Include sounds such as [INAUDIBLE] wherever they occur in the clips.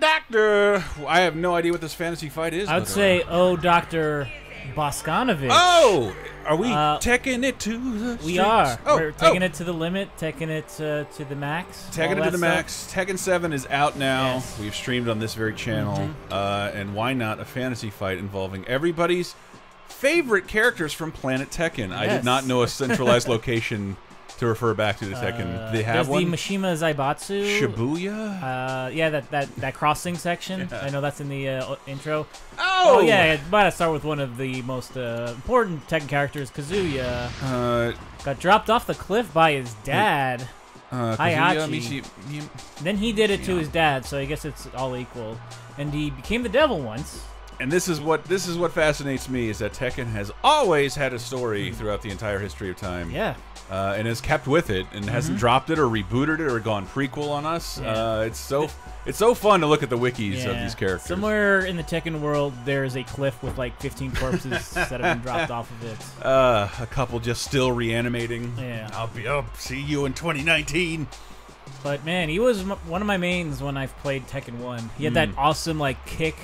Doctor. I have no idea what this fantasy fight is. I would but, uh, say, oh, Doctor Bosconovitch. Oh, are we Uh, taking it to the? We streets? are. Oh, We're taking oh. it to the limit, taking it uh, to the max. Taking it to the stuff. max. Tekken 7 is out now. Yes. We've streamed on this very channel. Mm-hmm. Uh, and why not a fantasy fight involving everybody's favorite characters from Planet Tekken? I did not know a centralized location [LAUGHS] to refer back to the second. Uh, they have there's one? the Mishima Zaibatsu. Shibuya? Uh, yeah, that, that, that crossing section. Yeah. I know that's in the uh, intro. oh! Oh, yeah, yeah, but I start with one of the most uh, important Tekken characters, Kazuya. Uh, Got dropped off the cliff by his dad. uh, Heihachi. Kazuya Mishi- Mi- Then he did it to his dad, so I guess it's all equal. And he became the devil once. And this is what this is what fascinates me is that Tekken has always had a story throughout the entire history of time. Yeah. uh, and has kept with it and hasn't dropped it or rebooted it or gone prequel on us. Mm-hmm. Yeah. Uh, it's so it's so fun to look at the wikis of these characters. Somewhere in the Tekken world, there's a cliff with like 15 corpses [LAUGHS] that have been dropped off of it. Uh, a couple just still reanimating. Yeah. I'll be up. See you in 2019. But man, he was m- one of my mains when I've played Tekken 1. He had that Hmm. awesome like kick,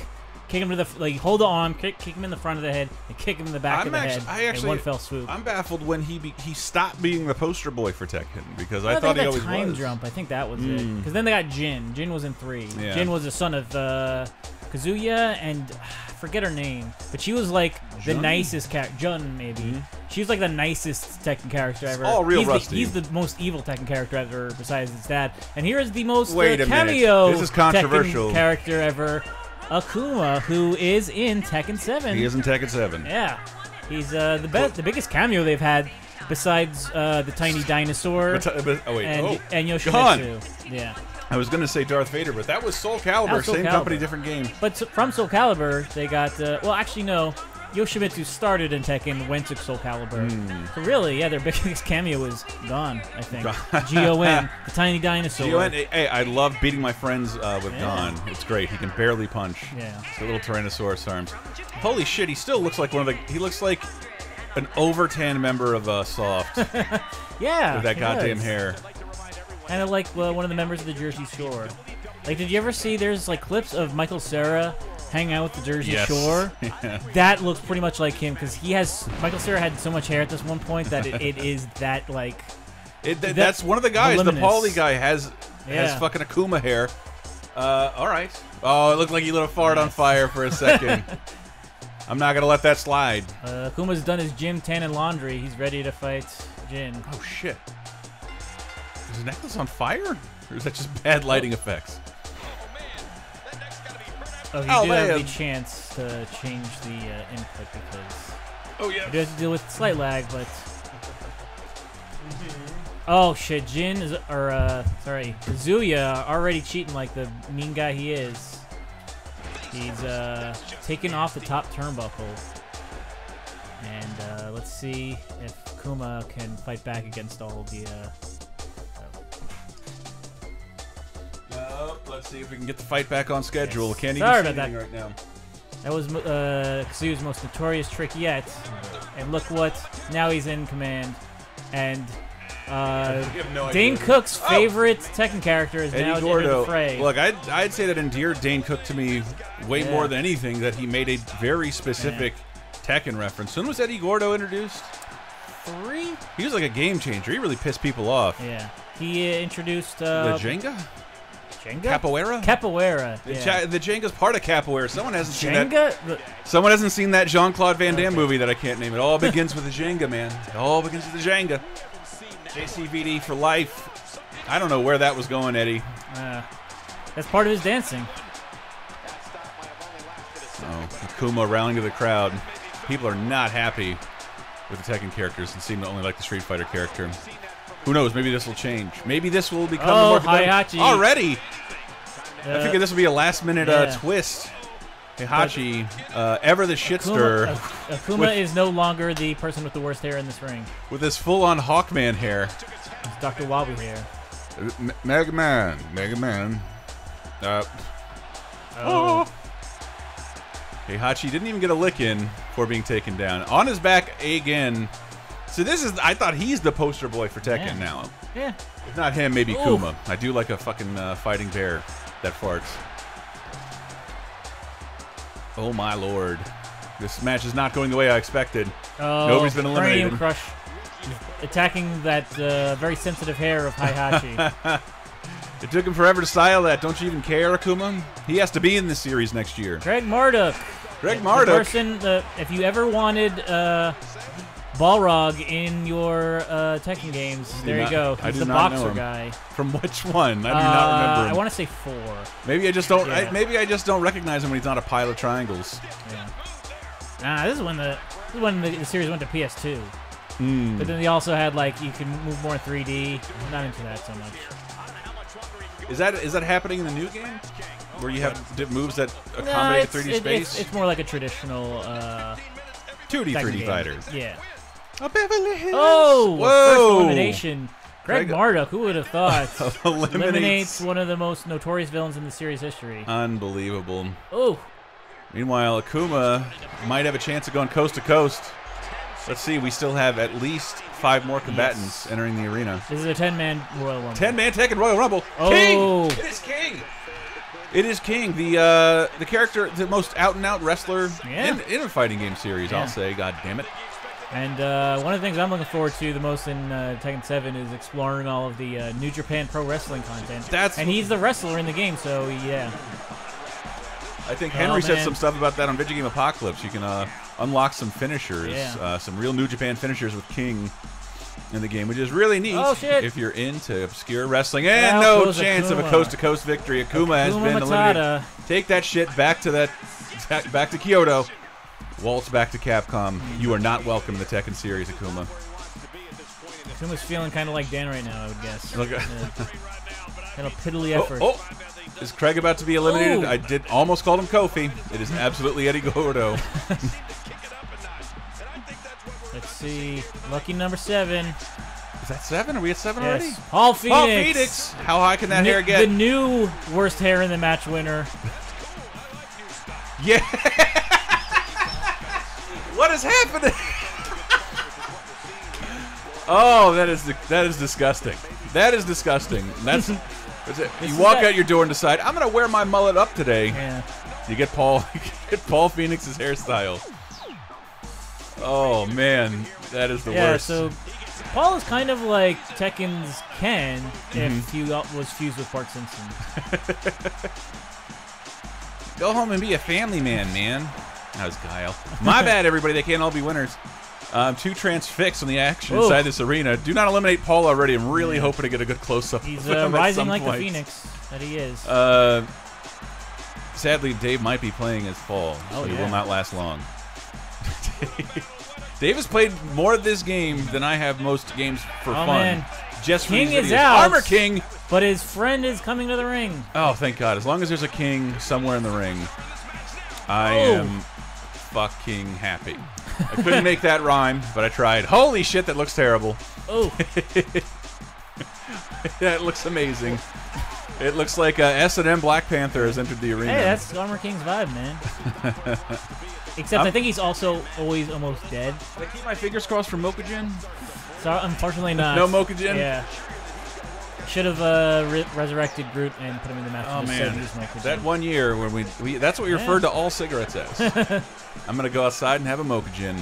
kick him to the like hold the arm, kick, kick him in the front of the head, and kick him in the back I'm of the actu- head I in actually- one fell swoop. I'm baffled when he be, he stopped being the poster boy for Tekken because I thought he always that time was. jump. I think that was it. Mm. Because then they got Jin. Jin was in three. Yeah. Jin was the son of uh, Kazuya and I [SIGHS] forget her name, but she was like the nicest character. Jun maybe. She was like the nicest Tekken character ever. all real he's rusty. The, he's the most evil Tekken character ever, besides his dad. And here is the most uh, Wait a minute. cameo This is controversial. Tekken character ever, Akuma, who is in Tekken Seven. He is in Tekken 7. Yeah, he's uh, the best, the biggest cameo they've had, besides uh, the tiny dinosaur But, but- oh wait, and oh, and. Yoshimitsu. Yeah, I was gonna say Darth Vader, but that was Soul Calibur, was Soul same Calibur. company, different game. but from Soul Calibur they got uh, well, actually no. Yoshimitsu started in Tekken, went to Soul Calibur. Hmm. So really, yeah, their [LAUGHS] biggest cameo was gone. I think. G-O-N, [LAUGHS] the tiny dinosaur. G-O-N, hey, I love beating my friends uh, with Yeah. Gon. It's great. He can barely punch. Yeah. The little Tyrannosaurus arms. Holy shit, he still looks like one of the. He looks like an over tan member of uh, Soft [LAUGHS] yeah. with that goddamn does. hair. Kind of like uh, one of the members of the Jersey Shore. Like, did you ever see? There's like clips of Michael Cera hanging out with the Jersey Yes. Shore. [LAUGHS] Yeah. That looks pretty much like him because he has Michael Cera had so much hair at this one point that it, [LAUGHS] it is that like It, th- That- that's one of the guys. The voluminous. Paulie guy has has Yeah. fucking Akuma hair. Uh, all right. Oh, it looked like he lit a fart on fire for a second. [LAUGHS] I'm not gonna let that slide. uh, Kuma's done his gym, tan, and laundry. He's ready to fight Jin. Oh shit. Is his necklace on fire? Or is that just bad lighting effects? Oh, you Oh, do have man. the chance to change the uh, input because Oh yeah. you do have to deal with slight lag, but. Oh shit, Jin is or uh sorry, Kazuya already cheating like the mean guy he is. He's uh taking off the top turnbuckle. And uh, let's see if Kuma can fight back against all the uh let's see if we can get the fight back on schedule. Yes. Can't even Sorry see about anything right now. that was uh Kazuya's most notorious trick yet. And look what now he's in command. And uh [LAUGHS] no Dane. Cook's Oh! favorite Tekken character is now Eddie entered Gordo. the fray. Look, I'd, I'd say that endeared Dane Cook to me way Yeah. more than anything. That he made a very specific Tekken reference. When was Eddie Gordo introduced? three? He was like a game changer. He really pissed people off. Yeah. He uh, introduced uh, the Jenga, Jenga? Capoeira. Capoeira. the, yeah. the Jenga's part of Capoeira. Someone hasn't seen that. Jenga? Someone hasn't seen that Jean Claude Van Damme Okay. movie that I can't name. It all begins with the Jenga, man. It all begins with the Jenga. JCVD for life. I don't know where that was going, Eddie. uh, that's part of his dancing. Oh, Akuma rallying to the crowd. People are not happy with the Tekken characters and seem to only like the Street Fighter character. Who knows? Maybe this will change. Maybe this will become Oh, the more Heihachi. already. I Uh, figured this would be a last minute uh, twist. Heihachi, uh, ever the Akuma, shitster, Ak- Akuma with- is no longer the person with the worst hair in this ring. with his full-on Hawkman hair. It's Dr. Wabu hair. M- Mega Man, Mega Man. Uh, Oh. Heihachi didn't even get a lick in for being taken down. On his back again. So this is, I thought he's the poster boy for Tekken Yeah. now. Yeah. If not him, maybe Oof. Kuma. I do like a fucking uh, fighting bear that farts. Oh my lord. This match is not going the way I expected. Oh, Nobody's been eliminated. Cranium Crush attacking that uh, very sensitive hair of Heihachi. [LAUGHS] It took him forever to style that. Don't you even care, Akuma? He has to be in this series next year. Craig Marduk. Craig Marduk. The person, the, if you ever wanted uh, Balrog in your uh, Tekken games, there not- you go. I He's the boxer guy. From which one? I do Uh, not remember. Him. I want to say four. Maybe I just don't. I, maybe I just don't recognize him when he's not a pile of triangles. Yeah. Ah, this is when the this is when the, the series went to PS2. Hmm. But then they also had like you can move more 3D. I'm not into that so much. Is that is that happening in the new game, where you have moves that accommodate it's, 3D it- space? it's, it's more like a traditional uh, 2D 3D game. fighter. Yeah. A Beverly Hills. Oh, Whoa! first elimination. Craig Craig- Marduk, who would have thought? [LAUGHS] Eliminates. eliminates one of the most notorious villains in the series history. Unbelievable. oh, Meanwhile, Akuma might have a chance of going coast to coast. Let's see. We still have at least five more combatants entering the arena. this is a 10-man Royal Rumble. Ten man Tekken Royal Rumble. Oh. King. It is King. It is King, the uh, the character, the most out and out wrestler Yeah. in, in a fighting game series. Yeah. I'll say. God damn it. And uh, one of the things I'm looking forward to the most in uh, Tekken 7 is exploring all of the uh, New Japan Pro Wrestling content. That's and he's the wrestler in the game, so yeah. I think Oh, Henry said some stuff about that on Video Game Apocalypse. You can uh, unlock some finishers, Yeah. uh, some real New Japan finishers with King in the game, which is really neat. Oh. If you're into obscure wrestling, and Out no chance of a coast to coast victory. Akuma has Akuma been eliminated. Matata. Take that shit back to that, back to Kyoto. Waltz back to Capcom. You are not welcome in the Tekken series, Akuma. Akuma's feeling kind of like Dan right now, I would guess. Look- kind of piddly Oh, effort. oh. Is Craig about to be eliminated? I did almost called him Kofi. It is absolutely Eddie Gordo. [LAUGHS] Let's see. Lucky number seven. Is that seven? Are we at seven already? Yes. Paul Phoenix. Paul Phoenix. How high can that hair get? The new worst hair in the match winner. [LAUGHS] Yeah. What is happening? oh, that is that is disgusting. That is disgusting. That's, [LAUGHS] that's it. You walk out your door and decide I'm gonna wear my mullet up today. Yeah. You get Paul [LAUGHS] you get Paul Phoenix's hairstyle. Oh man, that is the yeah, worst. so Paul is kind of like Tekken's Ken if mm-hmm. he was fused with Bart Simpson. [LAUGHS] Go home and be a family man, man. That was Guile. My bad, everybody. They can't all be winners. Um, two transfix on the action Ooh. inside this arena. Do not eliminate Paul already. I'm really hoping to get a good close up. He's uh, rising like point. the Phoenix that he is. Uh, sadly, Dave might be playing as Paul, so Oh, he will not last long. [LAUGHS] Dave has played more of this game than I have most games for Oh, fun. man. Just King is out. Armor King. but his friend is coming to the ring. Oh, thank God! As long as there's a king somewhere in the ring, I Oh. am fucking happy. I couldn't make that rhyme, but I tried. Holy shit, that looks terrible. Oh, [LAUGHS] that looks amazing. It looks like uh, S&M Black Panther has entered the arena. hey, that's Armor King's vibe, man. [LAUGHS] Except i I'm- think he's also always almost dead. Did I keep my fingers crossed for Mokujin? So unfortunately not. No Mokujin? Yeah. Should have uh, re- resurrected Groot and put him in the match. Oh man, he was Mokujin. that one year when we, we that's what we Yeah. referred to all cigarettes as. [LAUGHS] I'm gonna go outside and have a Mokujin.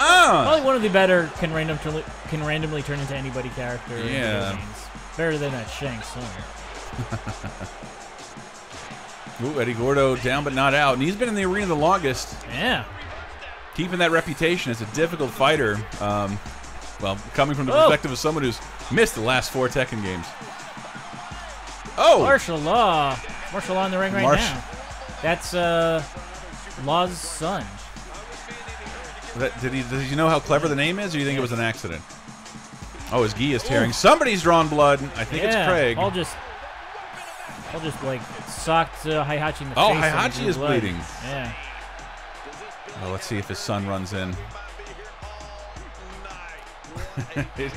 Ah, Probably one of the better can random can randomly turn into anybody character. Yeah. Better than that Shang Tsung. [LAUGHS] Ooh, Eddie Gordo down but not out, and he's been in the arena the longest. Yeah. keeping that reputation as a difficult fighter. Um, well, coming from the Oh. perspective of someone who's missed the last four Tekken games. Oh, Martial Law. Martial Law in the ring right Marsh- now. That's uh, Law's son. that, did he? Did you know how clever the name is, or do you think it was an accident? Oh, his gi is tearing. Somebody's drawn blood. I think yeah. it's Craig. I'll just, I'll just like socked uh, Heihachi in the Oh, face. Heihachi drew is blood. bleeding. Yeah. Oh, let's see if his son runs in. It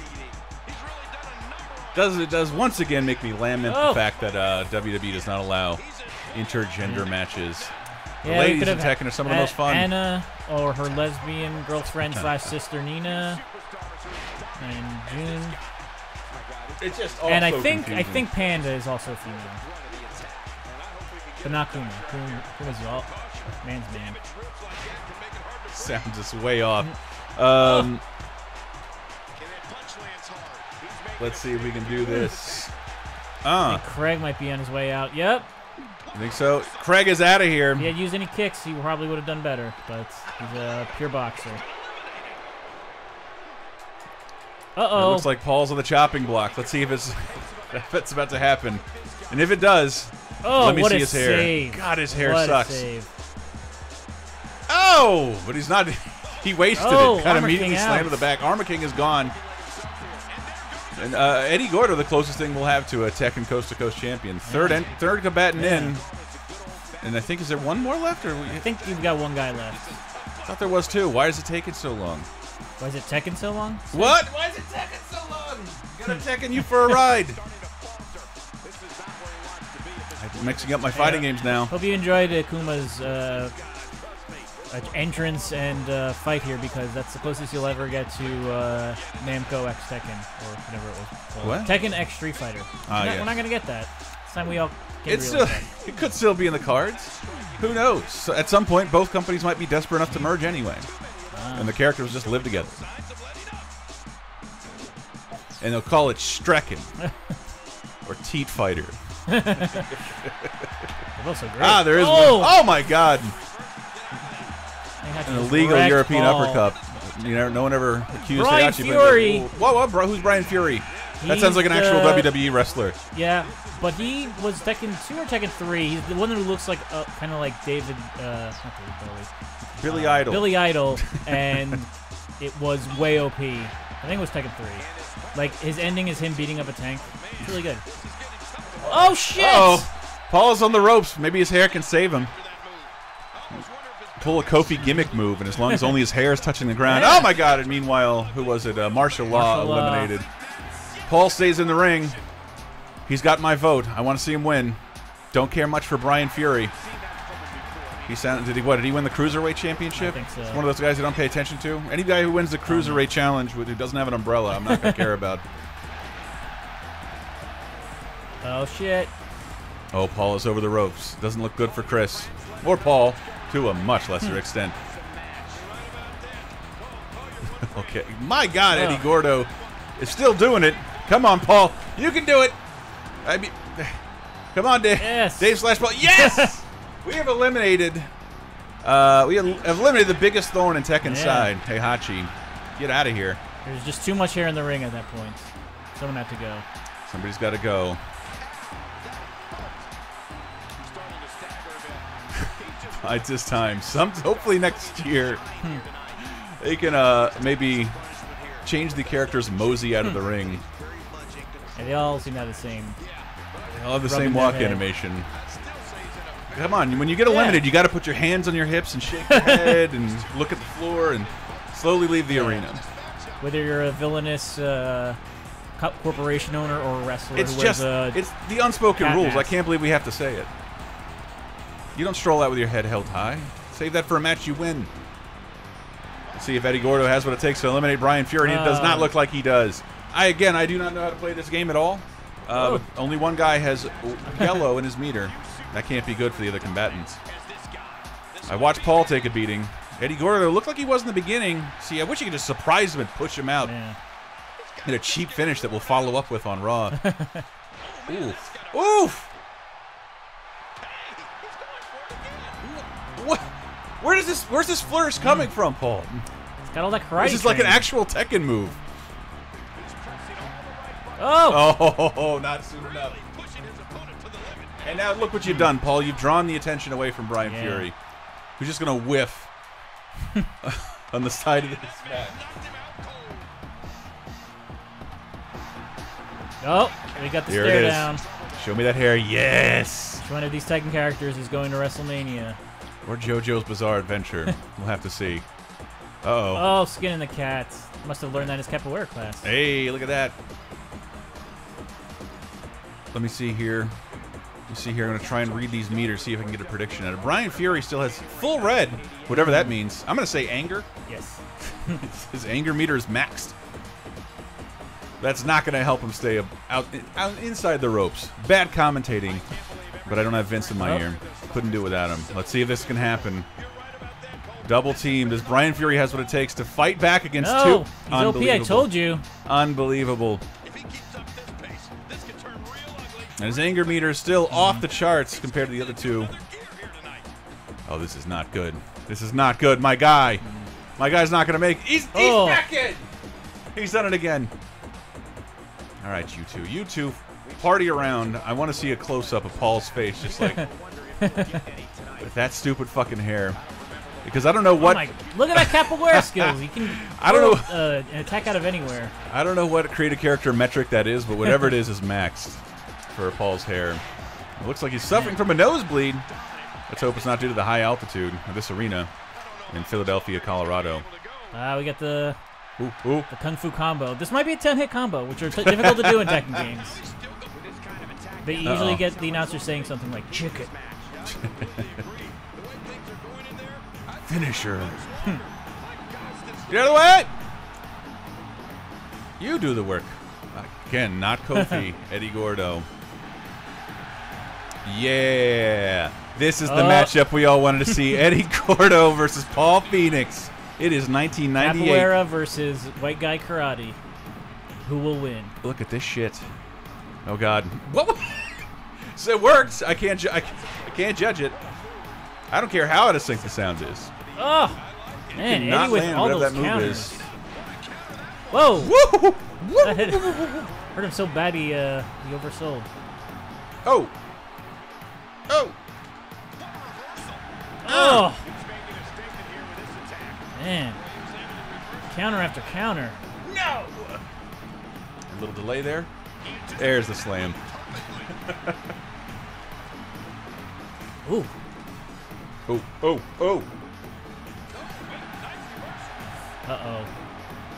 does it does once again make me lament Oh. the fact that uh, WWE does not allow intergender matches. The Yeah, ladies in Tekken are some of the most fun. Anna or her lesbian girlfriend slash sister Nina, and June. It's just and I think I think Panda is also female. But not Kuma. Kuma Kuma's all man's man. Sounds just way off. Um, let's see if we can do this. Uh, Craig might be on his way out. Yep. I think so. Craig is out of here. If he had used any kicks, he probably would have done better. But he's a pure boxer. Uh-oh. looks like Paul's on the chopping block. Let's see if it's [LAUGHS] if it's about to happen. And if it does, oh, let me see a his hair. save. God, his hair what sucks. A save. Oh, but he's not. [LAUGHS] He wasted Oh, it. Kind of immediately slammed to the back. Armor King is gone. And uh, Eddie Gordo, the closest thing we'll have to a Tekken Coast to Coast champion. Third and third combatant Yeah. in. And I think is there one more left, or we, I think you've got one guy left. I thought there was two. Why is it taking so long? Why is it Tekken so long? What? Why is it taking so long? [LAUGHS] Got taking you for a [LAUGHS] ride. I'm mixing up my fighting games now. Hope you enjoyed uh, Kuma's uh, uh, entrance and uh, fight here because that's the closest you'll ever get to uh, Namco X Tekken or whatever it was. called. What? Tekken X Street Fighter. Ah, we're, not, yes. we're not gonna get that. It's time we all. Get It's still, [LAUGHS] it could still be in the cards. Who knows? So at some point, both companies might be desperate enough to merge anyway, Ah. and the characters just live together. And they'll call it Strecken [LAUGHS] or Teat Fighter. [LAUGHS] They're both so great. Ah, there is oh! one. Oh my God! An illegal European Paul. uppercut. You know, no one ever accused Brian but- Fury. Whoa, whoa, bro, who's Brian Fury? That sounds like an He's, actual uh, WWE wrestler. Yeah, but he was Tekken 2 or Tekken 3. He's the one who looks like uh, kind of like David, uh, not David Bowie. Billy uh, Idol. Billy Idol, [LAUGHS] and it was way OP. I think it was Tekken 3. Like, his ending is him beating up a tank. It's really good. Oh, shit! Oh, Paul's on the ropes. Maybe his hair can save him. Pull a Kofi gimmick move, and as long as only his hair is touching the ground. Yeah. Oh my God! And meanwhile, who was it? Uh, Martial Law Martial Law. eliminated. Paul stays in the ring. He's got my vote. I want to see him win. Don't care much for Brian Fury. He sounded. Did he what? Did he win the cruiserweight championship? I think so. He's one of those guys I don't pay attention to. Any guy who wins the cruiserweight challenge with- who doesn't have an umbrella, I'm not gonna care [LAUGHS] about. Oh, shit. Oh, Paul is over the ropes. Doesn't look good for Chris. Or Paul, to a much lesser extent. [LAUGHS] okay. My God, Eddie Gordo is still doing it. Come on, Paul. You can do it. I mean, [SIGHS] come on, Dave. Yes. Dave Slash Paul. Yes! [LAUGHS] we have eliminated. Uh, we have eliminated the biggest thorn in Tekken's Yeah. side, Heihachi. Get out of here. There's just too much hair in the ring at that point. Someone had to go. Somebody's got to go. By this time, some hopefully next year they can uh maybe change the character's mosey out of the ring. And they all seem to have the same. They all have the same walk animation. Come on, when you get eliminated, you got to put your hands on your hips and shake your [LAUGHS] head and look at the floor and slowly leave the arena. Whether you're a villainous uh, corporation owner or a wrestler It's just a it's the unspoken rules. I can't believe we have to say it. You don't stroll out with your head held high. Save that for a match you win. Let's see if Eddie Gordo has what it takes to eliminate Brian Fury. and it does not Uh. look like he does. I again, I do not know how to play this game at all. Uh, Oh. only one guy has yellow in his meter. That can't be good for the other combatants. I watched Paul take a beating. Eddie Gordo looked like he was in the beginning. See, I wish you could just surprise him and push him out. yeah. Get a cheap finish that we'll follow up with on Raw. [LAUGHS] Oof. Oof. Does this? Where's this flourish coming from, Paul? It's got all that karate. This is like an actual Tekken move. Oh, Oh, oh, [LAUGHS] not soon enough. And now look what you've done, Paul. You've drawn the attention away from Brian Yeah. Fury, who's just gonna whiff [LAUGHS] on the side of this match. oh, we got the Here it stare is. down. Show me that hair. Yes. Which one of these Tekken characters is going to WrestleMania? Or JoJo's Bizarre Adventure. [LAUGHS] we'll have to see. Uh oh. Oh, skin in the cat. Must have learned that in his capoeira class. Hey, look at that. Let me see here. Let me see here. I'm going to try and read these meters, see if I can get a prediction out of it. Brian Fury still has full red, whatever that means. I'm going to say anger. Yes. [LAUGHS] His anger meter is maxed. That's not going to help him stay out, out inside the ropes. Bad commentating but I don't have Vince in my Oh. ear. Couldn't do it without him. Let's see if this can happen. Double team. Does Brian Fury has what it takes to fight back against No, two? he's OP. I told you. Unbelievable. And his anger meter is still off the charts compared to the other two. Oh, this is not good. This is not good. My guy. My guy's not going to make. He's, he's Oh. back in. He's done it again. All right, you two. You two party around. I want to see a close up of Paul's face, just like [LAUGHS] with that stupid fucking hair. Because I don't know Oh what my, look at that capoeira [LAUGHS] skills. He can I don't know- uh, an attack out of anywhere. I don't know what create a character metric that is, but whatever it is is maxed for Paul's hair. It looks like he's suffering from a nosebleed. Let's hope it's not due to the high altitude of this arena in Philadelphia, Colorado. Uh, we got the, Ooh, ooh. the Kung Fu combo. This might be a 10 hit combo, which are t- difficult to do in Tekken [LAUGHS] games. But you usually Uh-oh. get the announcer saying something like chicken. Finisher. Hmm. Get out of the way! You do the work. Again, not Kofi, [LAUGHS] Eddie Gordo. Yeah. This is the Oh. matchup we all wanted to see. [LAUGHS] Eddie Gordo versus Paul Phoenix. It is 1998. Capoeira versus white guy karate. Who will win? Look at this shit. Oh God. What? So it worked. I can't. I, I can't judge it. I don't care how out of sync the sound is. Oh, man, Eddie with land all those that move counters. is. Whoa! Woo! Hit, [LAUGHS] hurt him so bad he, uh, he oversold. Oh. Oh. Oh! Man. Counter after counter. No. A little delay there. There's the slam. Ooh. Oh. Oh. Oh. Uh-oh.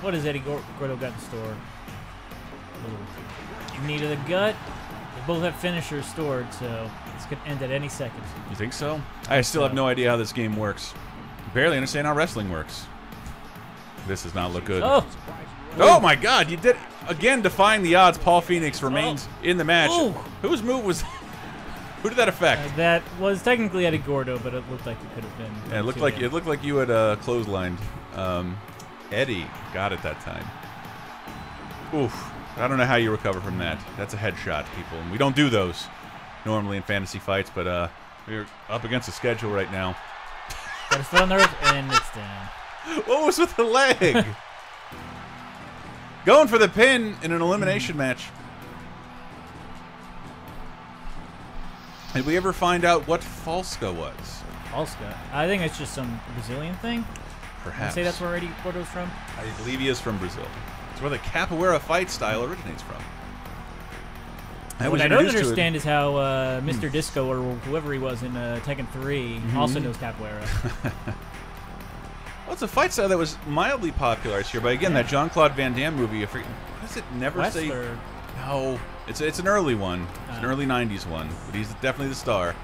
What has Eddie Gor- Gordo got in store? Ooh. Knee to the gut. They both have finishers stored, so this could end at any second. You think so? I still have no idea how this game works. Barely understand how wrestling works. This does not look good. Oh! Oh my God! You did again, defying the odds. Paul Phoenix remains in the match. Ooh. Whose move was? [LAUGHS] Who did that affect? Uh, that was technically Eddie Gordo, but it looked like it could have been. Yeah, it looked like it looked like you had uh, clotheslined. Um, Eddie got it that time. Oof! I don't know how you recover from that. That's a headshot, people, and we don't do those normally in fantasy fights. But uh, we're up against a schedule right now. Got his foot on the and it's down. [LAUGHS] What was with the leg? Going for the pin in an elimination match. Did we ever find out what Falska was? Polska. I think it's just some Brazilian thing. I Perhaps. say that's where Eddie Gordo's from. I believe he is from Brazil. It's where the capoeira fight style originates from. I what I don't introduced to it- Hmm. understand is how uh, Mr. Disco or whoever he was in uh, Tekken 3 Mm-hmm. also knows capoeira. [LAUGHS] Well, it's a fight style that was mildly popularized here, but again, that Jean Claude Van Damme movie. I forget, what does it never West say? or No, it's it's an early one. It's an Oh. early '90s one, but he's definitely the star.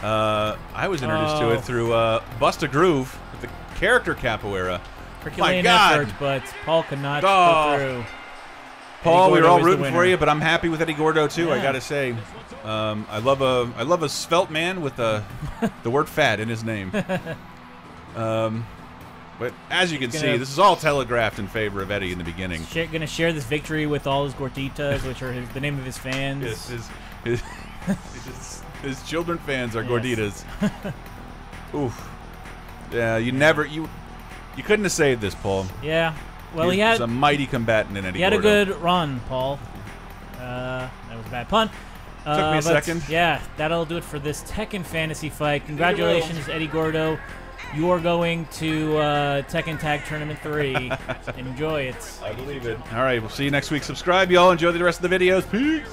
Uh, I was introduced to Oh. it through uh, Bust a Groove with the character capoeira. Herculean God. effort, but Paul could not Oh. go through. Paul, we were all rooting for you, but I'm happy with Eddie Gordo too. I gotta say, um, I love a I love a svelte man with a [LAUGHS] the word "fat" in his name. [LAUGHS] Um, but as you can see, Gonna- this is all telegraphed in favor of Eddie in the beginning. Share, gonna share this victory with all his gorditas, which are his, the name of his fans. His his his, [LAUGHS] his, his children fans are Yes. gorditas. [LAUGHS] Oof. Yeah, you never you you couldn't have saved this, Paul. Yeah. Well, he He's had a mighty combatant in Eddie he had a good run, Paul. Uh, that was a bad pun. Took me a Uh, second. Yeah, that'll do it for this Tekken Fantasy fight. Congratulations, Eddie Gordo. You are going to uh, Tekken Tag Tournament 3. [LAUGHS] Enjoy it. I believe it. All right, we'll see you next week. Subscribe, y'all. Enjoy the rest of the videos. Peace.